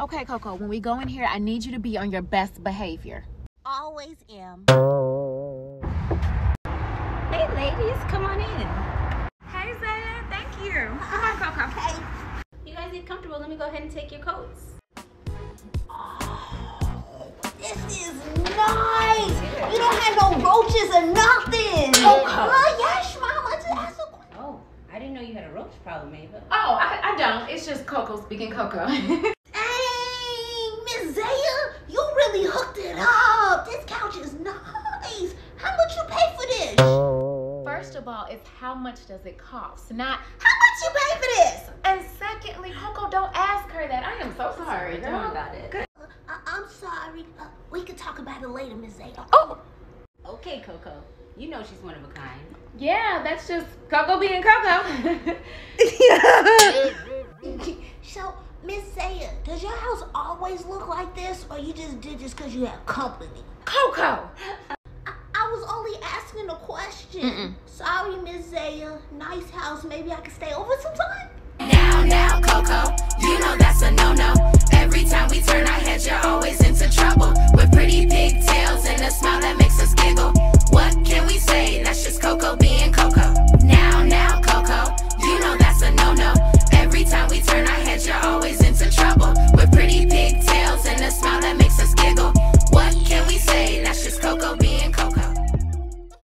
Okay, Coco, when we go in here, I need you to be on your best behavior. Always am. Hey, ladies, come on in. Hey, Zaya, thank you. Come on, Coco. Hey. You guys get comfortable. Let me go ahead and take your coats. Oh, this is nice. You don't have no roaches or nothing. Oh, oh, Coco. Oh, yes, mom. I just asked a question. Oh, I didn't know you had a roach problem, Ava. Oh, I, I don't. It's just Coco speaking Coco. of all, it's how much does it cost? Not, How much you pay for this? and secondly, Coco, don't ask her that. I am so sorry, Don't about it. Uh, I- I'm sorry. Uh, we can talk about it later, Miss Zaya. Oh, Okay, Coco. You know she's one of a kind. yeah, that's just Coco being Coco. So, Miss Zaya, does your house always look like this, or you just did this because you have company? Coco. I, I was only asking question. Sorry, Miss Zaya. Nice house. Maybe I can stay over sometime.